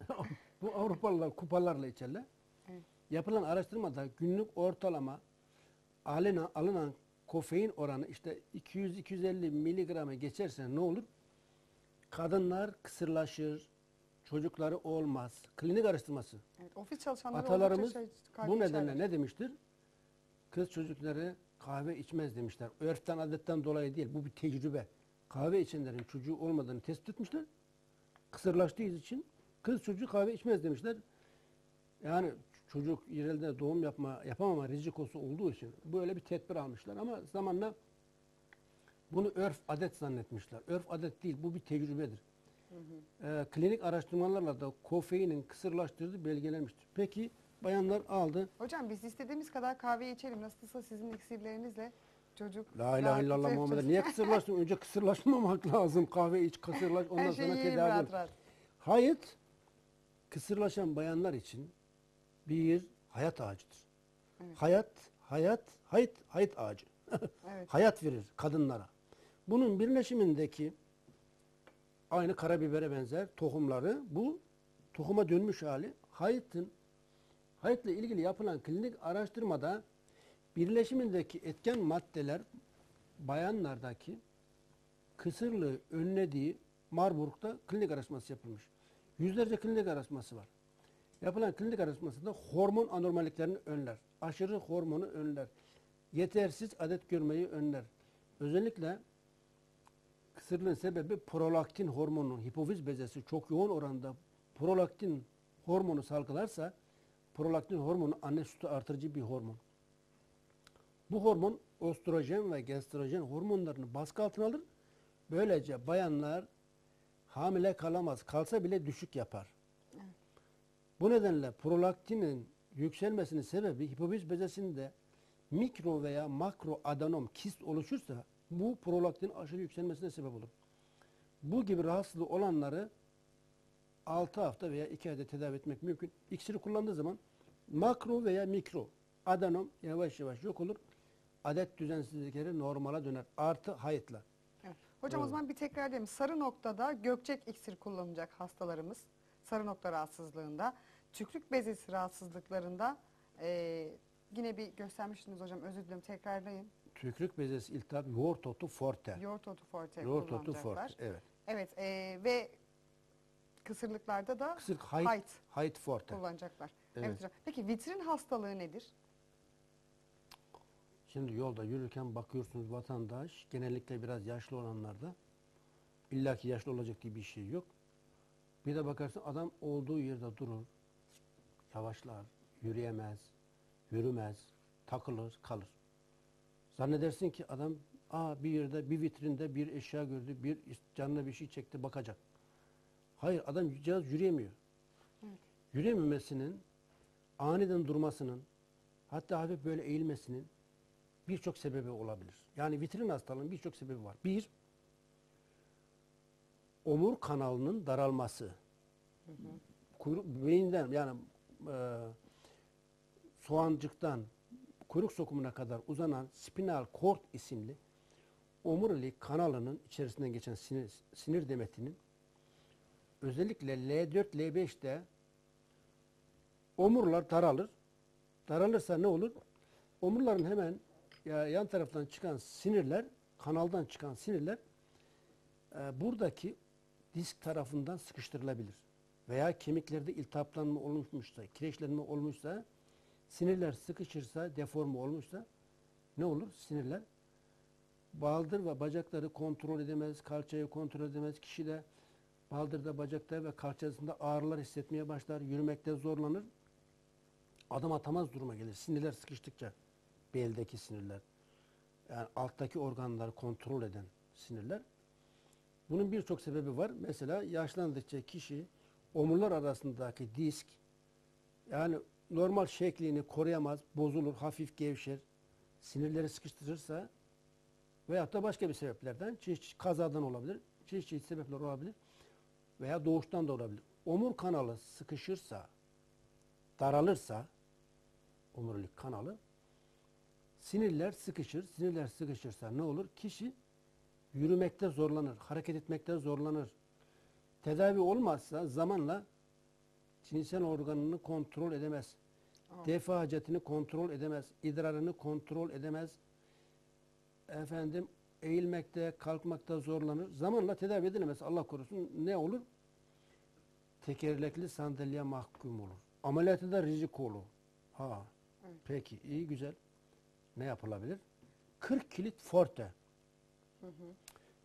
Bu Avrupalılar kupalarla içerler. Evet. Yapılan araştırmada günlük ortalama alınan, alınan kofein oranı işte 200-250 miligrama geçerse ne olur? Kadınlar kısırlaşır, çocukları olmaz. Klinik araştırması. Evet, ofis çalışanları Atalarımız şey- bu nedenle içerler. ne demiştir? Kız çocukları kahve içmez demişler. Örften adetten dolayı değil. Bu bir tecrübe. Kahve içenlerin çocuğu olmadığını tespit etmişler. Kısırlaştığı için kız çocuğu kahve içmez demişler. Yani çocuk yerelde doğum yapma yapamama rizikosu olduğu için böyle bir tedbir almışlar ama zamanla bunu örf adet zannetmişler. Örf adet değil, bu bir tecrübedir. Ee, klinik araştırmalarla da kofeinin kısırlaştırdığı belgelenmiştir. Peki bayanlar aldı. Hocam biz istediğimiz kadar kahve içelim. Nasılsa sizin iksirlerinizle çocuk La ilahe illallah Muhammed. Niye kısırlaştın? Önce kısırlaşmamak lazım. Kahve iç, kısırlaş, ondan Her sonra tedavi. rahat rahat. Hayat, kısırlaşan bayanlar için bir hayat ağacıdır. Evet. Hayat, hayat, hayat, hayat ağacı. Evet. hayat verir kadınlara. Bunun birleşimindeki aynı karabibere benzer tohumları bu tohuma dönmüş hali hayatın hayatla ilgili yapılan klinik araştırmada birleşimindeki etken maddeler bayanlardaki kısırlığı önlediği Marburg'da klinik araştırması yapılmış. Yüzlerce klinik araştırması var. Yapılan klinik araştırmasında hormon anormalliklerini önler. Aşırı hormonu önler. Yetersiz adet görmeyi önler. Özellikle kısırlığın sebebi prolaktin hormonu, hipofiz bezesi çok yoğun oranda prolaktin hormonu salgılarsa prolaktin hormonu anne sütü artırıcı bir hormon. Bu hormon östrojen ve gestrojen hormonlarını baskı altına alır. Böylece bayanlar hamile kalamaz. Kalsa bile düşük yapar. Bu nedenle prolaktinin yükselmesinin sebebi hipofiz bezesinde mikro veya makro adenom kist oluşursa bu prolaktin aşırı yükselmesine sebep olur. Bu gibi rahatsızlığı olanları 6 hafta veya 2 ayda tedavi etmek mümkün. İksiri kullandığı zaman makro veya mikro adenom yavaş yavaş yok olur. Adet düzensizlikleri normala döner. Artı hayıtla. Hocam o zaman bir tekrar edelim. Sarı noktada gökçek iksir kullanacak hastalarımız. Sarı nokta rahatsızlığında. Tükrük bezesi rahatsızlıklarında eee, yine bir göstermiştiniz hocam özür dilerim tekrarlayın. Tükrük bezesi iltihap yoğurt otu forte. Yoğurt otu forte Yoğurt otu kullanacaklar. forte. Evet. Evet eee, ve kısırlıklarda da Kısır hayt, Hayt. hayt forte. kullanacaklar. Evet. Evet. hocam. Peki vitrin hastalığı nedir? Şimdi yolda yürürken bakıyorsunuz vatandaş genellikle biraz yaşlı olanlarda illaki yaşlı olacak diye bir şey yok. Bir de bakarsın adam olduğu yerde durur, yavaşlar, yürüyemez, yürümez, takılır, kalır. Zannedersin ki adam Aa, bir yerde bir vitrinde bir eşya gördü, bir canına bir şey çekti bakacak. Hayır adam cihaz yürüyemiyor. Evet. Yürüyememesinin, aniden durmasının, hatta hafif böyle eğilmesinin birçok sebebi olabilir. Yani vitrin hastalığının birçok sebebi var. Bir, omur kanalının daralması. kuyruk, beyinden yani e, soğancıktan kuyruk sokumuna kadar uzanan spinal cord isimli omurilik kanalının içerisinden geçen sinir, sinir demetinin özellikle L4, L5'te omurlar daralır. Daralırsa ne olur? Omurların hemen ya, yan taraftan çıkan sinirler, kanaldan çıkan sinirler e, buradaki disk tarafından sıkıştırılabilir. Veya kemiklerde iltihaplanma olmuşsa, kireçlenme olmuşsa, sinirler sıkışırsa, deforme olmuşsa ne olur? Sinirler baldır ve bacakları kontrol edemez, kalçayı kontrol edemez. Kişi de baldırda, bacakta ve kalçasında ağrılar hissetmeye başlar, yürümekte zorlanır. Adım atamaz duruma gelir. Sinirler sıkıştıkça beldeki sinirler, yani alttaki organları kontrol eden sinirler. Bunun birçok sebebi var. Mesela yaşlandıkça kişi omurlar arasındaki disk yani normal şeklini koruyamaz, bozulur, hafif gevşer, sinirleri sıkıştırırsa veyahut da başka bir sebeplerden, çeşitli kazadan olabilir, çeşitli sebepler olabilir veya doğuştan da olabilir. Omur kanalı sıkışırsa, daralırsa, omurilik kanalı, sinirler sıkışır. Sinirler sıkışırsa ne olur? Kişi yürümekte zorlanır, hareket etmekte zorlanır. Tedavi olmazsa zamanla cinsel organını kontrol edemez. Aa. Defa hacetini kontrol edemez. idrarını kontrol edemez. Efendim eğilmekte, kalkmakta zorlanır. Zamanla tedavi edilemez. Allah korusun ne olur? Tekerlekli sandalye mahkum olur. Ameliyatı da rizik olur. Ha. Evet. Peki iyi güzel. Ne yapılabilir? 40 kilit forte.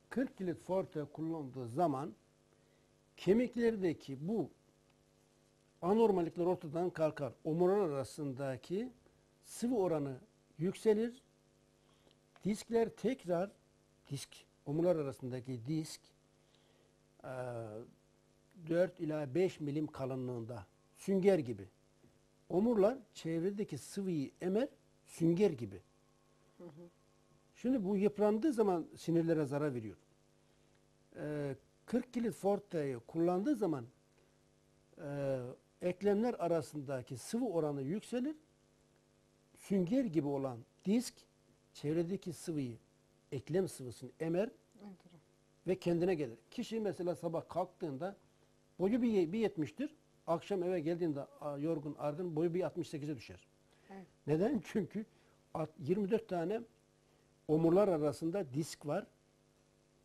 40 kilit forte kullandığı zaman kemiklerdeki bu anormallikler ortadan kalkar. Omurlar arasındaki sıvı oranı yükselir. Diskler tekrar disk, omurlar arasındaki disk eee, 4 ila 5 milim kalınlığında sünger gibi. Omurlar çevredeki sıvıyı emer sünger gibi. Şimdi bu yıprandığı zaman sinirlere zarar veriyor. Ee, 40 kilit forteyi kullandığı zaman e, eklemler arasındaki sıvı oranı yükselir. Sünger gibi olan disk çevredeki sıvıyı, eklem sıvısını emer ve kendine gelir. Kişi mesela sabah kalktığında boyu bir, bir 70'tir. Akşam eve geldiğinde yorgun argın boyu bir 68'e düşer. Evet. Neden? Çünkü at- 24 tane omurlar arasında disk var.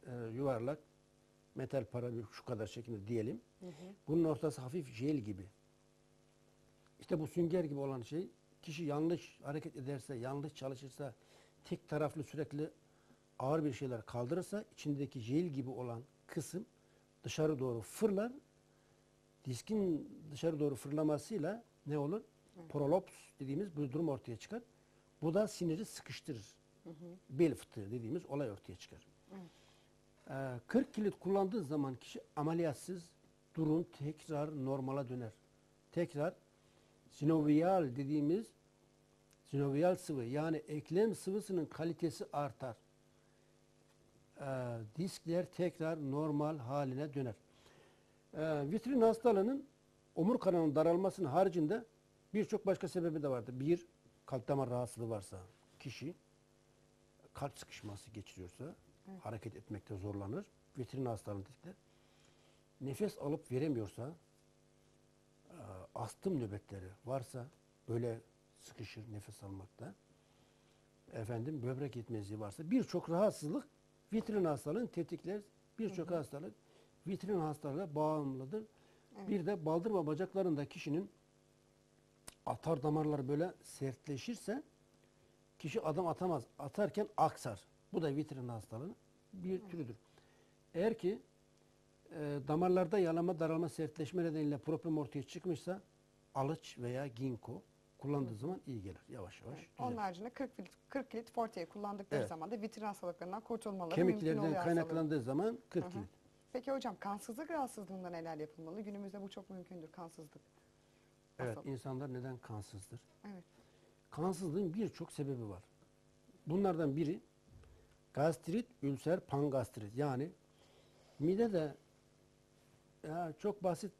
Ee, yuvarlak metal para şu kadar şeklinde diyelim. Bunun ortası hafif jel gibi. İşte bu sünger gibi olan şey kişi yanlış hareket ederse, yanlış çalışırsa, tek taraflı sürekli ağır bir şeyler kaldırırsa içindeki jel gibi olan kısım dışarı doğru fırlar. Diskin dışarı doğru fırlamasıyla ne olur? Prolaps dediğimiz bir durum ortaya çıkar. Bu da siniri sıkıştırır. Bel fıtığı dediğimiz olay ortaya çıkar. Ee, 40 kilit kullandığı zaman kişi ameliyatsız durum tekrar normala döner. Tekrar sinovial dediğimiz sinovial sıvı yani eklem sıvısının kalitesi artar. Ee, diskler tekrar normal haline döner. Ee, vitrin hastalığının omur kanalının daralmasının haricinde birçok başka sebebi de vardır. Bir, kalp damar rahatsızlığı varsa kişi kalp sıkışması geçiriyorsa hareket etmekte zorlanır. Vitrin hastalığını tetikler. Nefes alıp veremiyorsa e, astım nöbetleri varsa böyle sıkışır nefes almakta. Efendim böbrek yetmezliği varsa birçok rahatsızlık vitrin hastalığını tetikler. Birçok hastalık vitrin hastalığına bağımlıdır. Bir de baldır ve bacaklarında kişinin atar damarları böyle sertleşirse kişi adım atamaz. Atarken aksar. Bu da vitrin hastalığının bir türüdür. Eğer ki e, damarlarda yalama, daralma, sertleşme nedeniyle problem ortaya çıkmışsa alıç veya ginkgo kullandığı zaman iyi gelir. Yavaş yavaş. Evet. düzelir. Onun haricinde 40 kilit, 40 kilit forteyi kullandıkları Evet. zaman da vitrin hastalıklarından kurtulmaları mümkün oluyor Kemiklerden kaynaklandığı zaman 40 Hı hı. kilit. Peki hocam kansızlık rahatsızlığında neler yapılmalı? Günümüzde bu çok mümkündür kansızlık. Evet, Nasıl? insanlar neden kansızdır? Evet. Kansızlığın birçok sebebi var. Bunlardan biri gastrit, ülser, pangastrit. Yani midede ya çok basit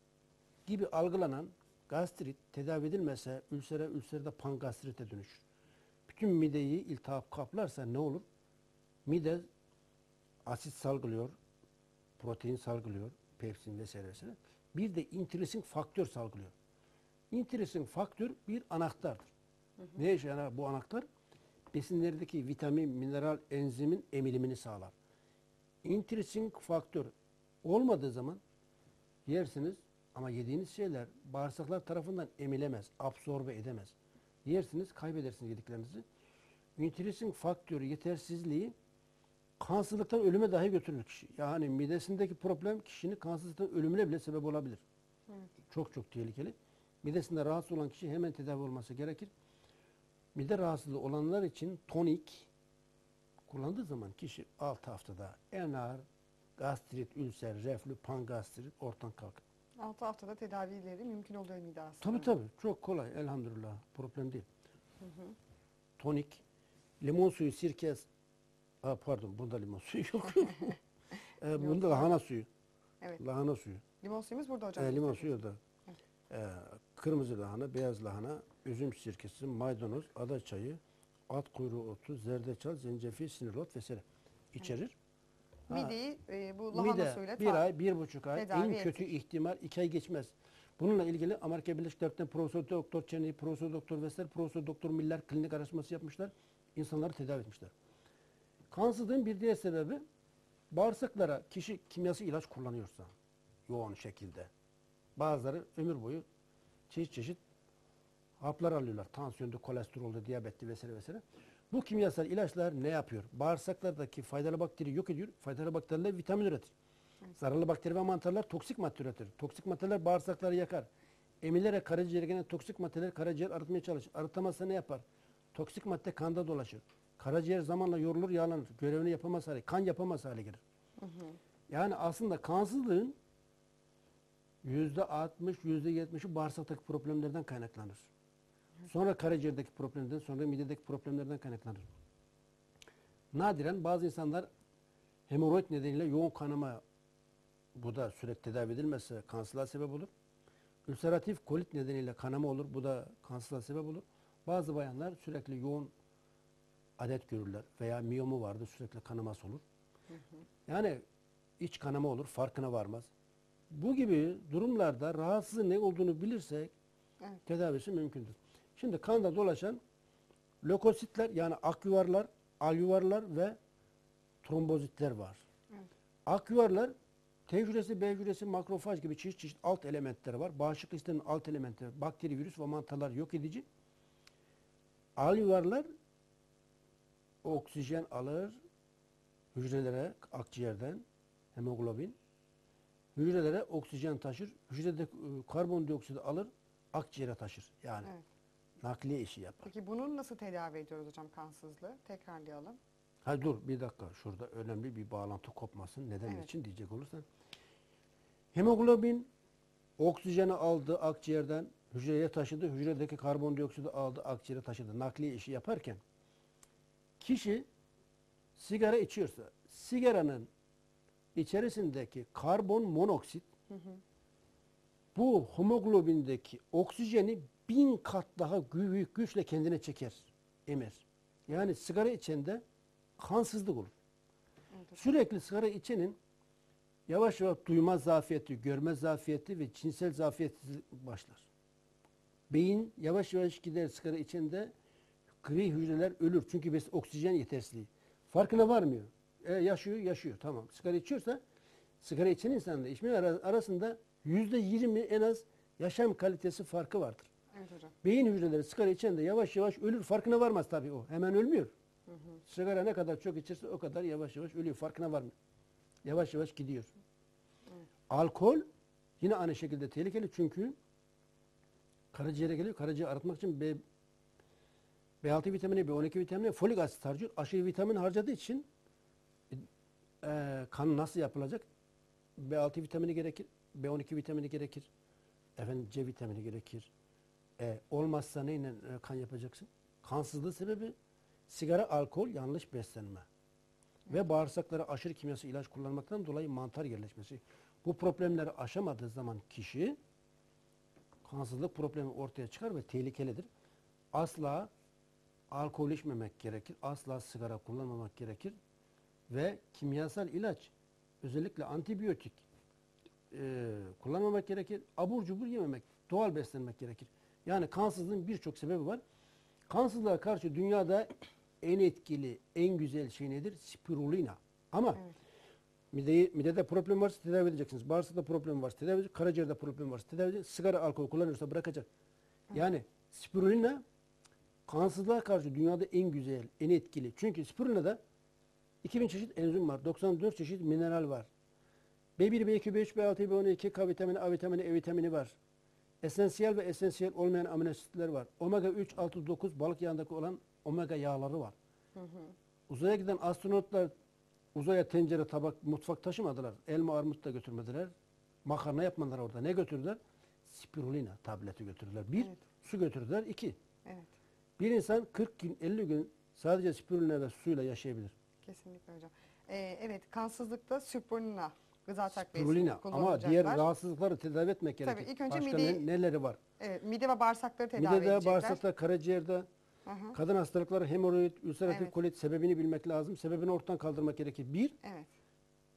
gibi algılanan gastrit tedavi edilmezse ülsere, ülserde pangastrite dönüşür. Bütün mideyi iltihap kaplarsa ne olur? Mide asit salgılıyor, protein salgılıyor, pepsin vesaire vesaire. Bir de intrisin faktör salgılıyor. İntrisin faktör bir anahtardır. Ne işe yarar bu anahtar? Besinlerdeki vitamin, mineral, enzimin emilimini sağlar. İntrisin faktör olmadığı zaman yersiniz ama yediğiniz şeyler bağırsaklar tarafından emilemez, absorbe edemez. Yersiniz, kaybedersiniz yediklerinizi. Intrisin faktörü yetersizliği kansızlıktan ölüme dahi götürür kişi. Yani midesindeki problem kişinin kansızlıktan ölümüne bile sebep olabilir. Çok çok tehlikeli. Midesinde rahatsız olan kişi hemen tedavi olması gerekir. Mide rahatsızlığı olanlar için tonik kullandığı zaman kişi 6 haftada en ağır gastrit, ülser, reflü, pangastrit ortadan kalkar. 6 haftada tedavileri mümkün oluyor mide Tabii hastalarında. tabii. Çok kolay elhamdülillah. Problem değil. Tonik, limon suyu, sirke, ha, pardon bunda limon suyu yok. e, bunda lahana suyu. Evet. Lahana suyu. Limon suyumuz burada hocam. E, limon suyu da. E, kırmızı lahana, beyaz lahana, üzüm sirkesi, maydanoz, ada çayı, at kuyruğu otu, zerdeçal, zencefil, sinirot vesaire içerir. Ha, Mideyi e, bu lahana Mide suyuyla bir ay, bir buçuk ay, en kötü ettik. ihtimal iki ay geçmez. Bununla ilgili Amerika Birleşik Devletleri'nin Profesör Doktor Çeneyi, Profesör Doktor Vesel, Profesör Doktor Miller klinik araştırması yapmışlar. İnsanları tedavi etmişler. Kansızlığın bir diğer sebebi bağırsaklara kişi kimyası ilaç kullanıyorsa yoğun şekilde. Bazıları ömür boyu çeşit çeşit haplar alıyorlar. Tansiyonda, kolesterolde, diyabetli vesaire vesaire. Bu kimyasal ilaçlar ne yapıyor? Bağırsaklardaki faydalı bakteri yok ediyor. Faydalı bakteriler vitamin üretir. Zararlı bakteri ve mantarlar toksik madde üretir. Toksik maddeler bağırsakları yakar. Emilerek karaciğere gelen toksik maddeler karaciğer arıtmaya çalışır. Arıtamazsa ne yapar? Toksik madde kanda dolaşır. Karaciğer zamanla yorulur, yağlanır. Görevini yapamaz hale, kan yapamaz hale gelir. Yani aslında kansızlığın yüzde 60, yüzde 70'i bağırsaktaki problemlerden kaynaklanır. Sonra karaciğerdeki problemlerden, sonra midedeki problemlerden kaynaklanır. Nadiren bazı insanlar hemoroid nedeniyle yoğun kanama bu da sürekli tedavi edilmezse kansızlığa sebep olur. Ülseratif kolit nedeniyle kanama olur. Bu da kansızlığa sebep olur. Bazı bayanlar sürekli yoğun adet görürler veya miyomu vardır sürekli kanaması olur. Yani iç kanama olur farkına varmaz. Bu gibi durumlarda rahatsızlığın ne olduğunu bilirsek Evet. tedavisi mümkündür. Şimdi kanda dolaşan lökositler yani ak yuvarlar, al yuvarlar ve trombozitler var. Evet. Ak yuvarlar T hücresi, B hücresi, makrofaj gibi çeşit çeşit alt elementleri var. Bağışıklık sisteminin alt elementleri, bakteri, virüs ve mantarlar yok edici. Al yuvarlar oksijen alır hücrelere akciğerden hemoglobin. Hücrelere oksijen taşır. Hücrede e, karbondioksit alır akciğere taşır. Yani Evet. nakliye işi yapar. Peki bunu nasıl tedavi ediyoruz hocam kansızlığı? Tekrarlayalım. Ha dur bir dakika şurada önemli bir bağlantı kopmasın. Neden Evet. için diyecek olursan. Hemoglobin oksijeni aldı akciğerden hücreye taşıdı. Hücredeki karbondioksidi aldı akciğere taşıdı. Nakliye işi yaparken kişi sigara içiyorsa sigaranın içerisindeki karbon monoksit bu hemoglobindeki oksijeni bin kat daha büyük güçle kendine çeker, emer. Yani sigara içende kansızlık olur. Evet. Sürekli sigara içenin yavaş yavaş duyma zafiyeti, görme zafiyeti ve cinsel zafiyetsizlik başlar. Beyin yavaş yavaş gider sigara içende gri hücreler ölür. Çünkü bes oksijen yetersizliği. Farkına varmıyor. E, yaşıyor, yaşıyor. Tamam. Sigara içiyorsa sigara içen insanla ara- arasında yüzde yirmi en az yaşam kalitesi farkı vardır. Evet hocam. Beyin hücreleri sigara içen de yavaş yavaş ölür. Farkına varmaz tabii o. Hemen ölmüyor. Sigara ne kadar çok içirse o kadar yavaş yavaş ölüyor. Farkına varmıyor. Yavaş yavaş gidiyor. Alkol yine aynı şekilde tehlikeli çünkü karaciğere geliyor. Karaciğer arıtmak için B, B6 vitamini, B12 vitamini, folik asit harcıyor. Aşırı vitamin harcadığı için e, kan nasıl yapılacak? B6 vitamini gerekir, B12 vitamini gerekir, efendim C vitamini gerekir. E, olmazsa neyle e, kan yapacaksın? Kansızlığı sebebi sigara, alkol, yanlış beslenme. Ve bağırsaklara aşırı kimyasal ilaç kullanmaktan dolayı mantar yerleşmesi. Bu problemleri aşamadığı zaman kişi kansızlık problemi ortaya çıkar ve tehlikelidir. Asla alkol içmemek gerekir. Asla sigara kullanmamak gerekir. Ve kimyasal ilaç özellikle antibiyotik e, kullanmamak gerekir. Abur cubur yememek, doğal beslenmek gerekir. Yani kansızlığın birçok sebebi var. Kansızlığa karşı dünyada en etkili, en güzel şey nedir? Spirulina. Ama Evet. mideyi, midede problem varsa tedavi edeceksiniz. Bağırsakta problem varsa tedavi edeceksiniz. Karaciğerde problem varsa tedavi edeceksiniz. Sigara, alkol kullanıyorsa bırakacak. Yani spirulina kansızlığa karşı dünyada en güzel, en etkili. Çünkü spirulinada 2000 çeşit enzim var. 94 çeşit mineral var. B1, B2, B3, B6, B12, K vitamini, A vitamini, E vitamini var. Esansiyel ve esansiyel olmayan amino asitler var. Omega 3, 6, 9 balık yağındaki olan omega yağları var. Uzaya giden astronotlar uzaya tencere, tabak, mutfak taşımadılar. Elma, armut da götürmediler. Makarna yapmadılar orada. Ne götürdüler? Spirulina tableti götürdüler. Bir, Evet. su götürdüler. İki, Evet. bir insan 40 gün, 50 gün sadece spirulina ve suyla yaşayabilir. Kesinlikle hocam. Ee, evet kansızlıkta spirulina gıda takviyesi Spirulina ama kullanılacaklar. diğer rahatsızlıkları tedavi etmek Tabii, gerekir. ilk önce Başka mideyi- ne- neleri var? Evet, mide ve bağırsakları tedavi Midede, edecekler. bağırsakta, karaciğerde, kadın hastalıkları, hemoroid, ülseratif Evet. kolit sebebini bilmek lazım. Sebebini ortadan kaldırmak gerekir. Bir, Evet.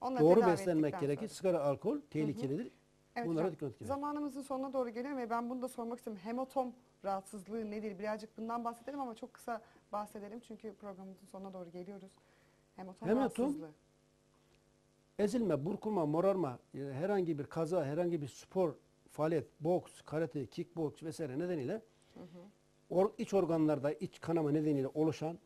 Onları doğru tedavi beslenmek ettikten gerekir. sonra. Sigara, alkol tehlikelidir. Evet Bunlara hocam, dikkat etmek gerekir. Zamanımızın sonuna doğru geliyorum ve ben bunu da sormak istiyorum. Hemotom rahatsızlığı nedir? Birazcık bundan bahsedelim ama çok kısa bahsedelim çünkü programımızın sonuna doğru geliyoruz. Hemotom, Hemotom, rahatsızlığı. Ezilme, burkulma, morarma, e, herhangi bir kaza, herhangi bir spor, faaliyet, boks, karate, kickboks vesaire nedeniyle or, iç organlarda iç kanama nedeniyle oluşan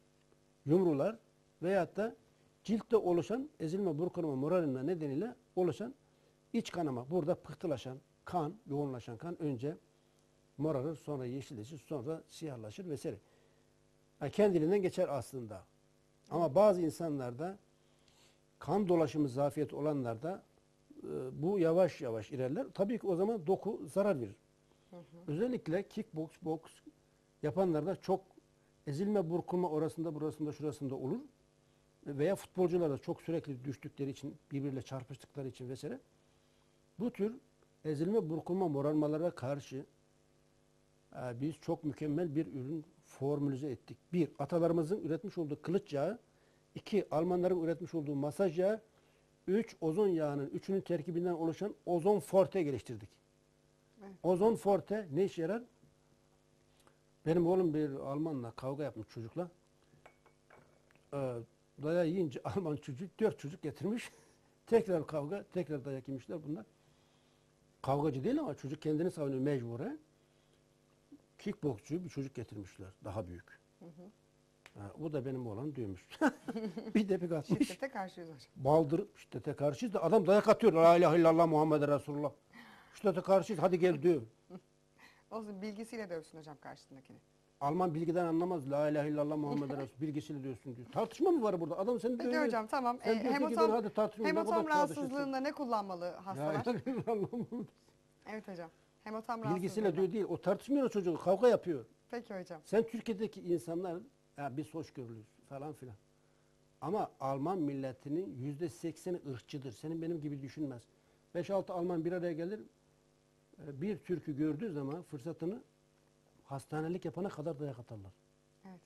yumrular veyahut da ciltte oluşan ezilme, burkulma, morarma nedeniyle oluşan iç kanama. Burada pıhtılaşan kan, yoğunlaşan kan önce morarır, sonra yeşilleşir, sonra siyahlaşır vesaire. Yani kendiliğinden geçer aslında. Ama bazı insanlarda kan dolaşımı zafiyeti olanlarda e, bu yavaş yavaş ilerler. Tabii ki o zaman doku zarar verir. Özellikle kickbox, boks yapanlarda çok ezilme, burkulma orasında, burasında, şurasında olur. Veya futbolcularda çok sürekli düştükleri için, birbiriyle çarpıştıkları için vesaire. Bu tür ezilme, burkulma, morarmalara karşı e, biz çok mükemmel bir ürün formülize ettik. Bir, atalarımızın üretmiş olduğu kılıç yağı. iki Almanların üretmiş olduğu masaj yağı. Üç, ozon yağının üçünün terkibinden oluşan ozon forte geliştirdik. Evet. Ozon forte ne işe yarar? Benim oğlum bir Almanla kavga yapmış çocukla. Ee, dayağı yiyince Alman çocuğu dört çocuk getirmiş. tekrar kavga, tekrar dayak yemişler bunlar. Kavgacı değil ama çocuk kendini savunuyor mecburen. Kickboksçu bir çocuk getirmişler. Daha büyük. Ha, bu da benim oğlan dövmüş. bir de bir atmış. Şiddete karşıyız hocam. Baldır şiddete karşıyız da adam dayak atıyor. La ilahe illallah Muhammed Resulullah. Şiddete karşıyız. Hadi gel döv. Olsun bilgisiyle dövsün hocam karşısındakini. Alman bilgiden anlamaz. La ilahe illallah Muhammed Resul bilgisiyle diyorsun diyor. Tartışma mı var burada? Adam seni Peki dövüyor. hocam tamam. Sen Ee, diyorsun ki hadi tartışmayayım, tartışıyorsun? rahatsızlığında ne kullanmalı La hastalar? ilahe illallah Muhammed. Evet hocam. Hemotom Bilgisiyle rahatsızlığında. diyor değil. O tartışmıyor o çocuk. Kavga yapıyor. Peki hocam. Sen Türkiye'deki insanlar ya biz hoşgörülüyüz falan filan. Ama Alman milletinin yüzde sekseni ırkçıdır. Senin benim gibi düşünmez. 5-6 Alman bir araya gelir. e, Bir Türk'ü gördüğü zaman fırsatını hastanelik yapana kadar dayak atarlar. Evet.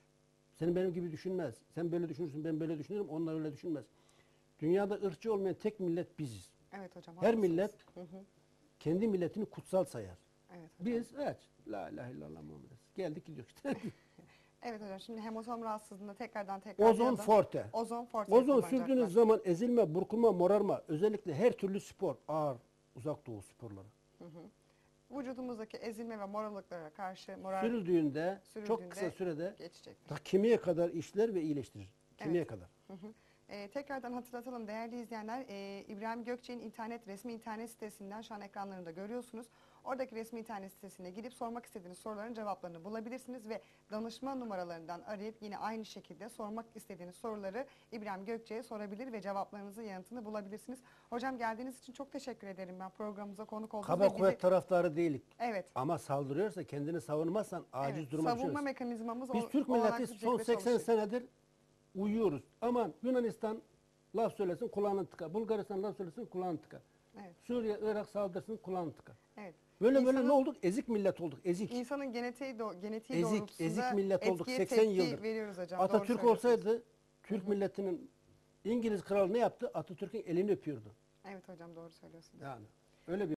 Senin benim gibi düşünmez. Sen böyle düşünürsün, ben böyle düşünürüm. Onlar öyle düşünmez. Dünyada ırkçı olmayan tek millet biziz. Evet hocam. Her haklısınız. millet Hı hı. Kendi milletini kutsal sayar. Evet hocam. Biz evet. La ilahe illallah Muhammed. Geldik gidiyoruz işte. Evet hocam şimdi hemotom rahatsızlığında tekrardan tekrar Ozon forte. Ozon forte Ozon kullanacaklar. sürdüğünüz zaman ezilme, burkulma, morarma, özellikle her türlü spor, ağır, uzak doğu sporları. Vücudumuzdaki ezilme ve morarlıklara karşı morar Sürüldüğünde, çok sürüldüğünde kısa sürede geçecek. ta kimiye kadar işler ve iyileştirir. Evet. kadar. Ee, tekrardan hatırlatalım değerli izleyenler. Ee, İbrahim Gökçe'nin internet resmi internet sitesinden şu an ekranlarında görüyorsunuz. Oradaki resmi internet sitesine girip sormak istediğiniz soruların cevaplarını bulabilirsiniz ve danışma numaralarından arayıp yine aynı şekilde sormak istediğiniz soruları İbrahim Gökçe'ye sorabilir ve cevaplarınızın yanıtını bulabilirsiniz. Hocam geldiğiniz için çok teşekkür ederim ben programımıza konuk oldunuz. Kaba kuvvet taraftarı değilik. Evet. Ama saldırıyorsa kendini savunmazsan aciz evet. duruma Savunma düşeriz. mekanizmamız Biz Türk milleti son şekilde 80 çalışıyor. senedir uyuyoruz. Aman Yunanistan laf söylesin kulağını tıka. Bulgaristan laf söylesin kulağını tıka. Evet. Suriye, Irak saldırsın kulağını tıka. Evet. Böyle böyle İnsanın- ne olduk? Ezik millet olduk. Ezik. İnsanın genetiği, do- genetiği Ezik, doğrultusunda ezik millet olduk. etkiye 80 tepki yıldır. veriyoruz hocam. Atatürk olsaydı Türk milletinin İngiliz kralı ne yaptı? Atatürk'ün elini öpüyordu. Evet hocam doğru söylüyorsunuz. Yani öyle bir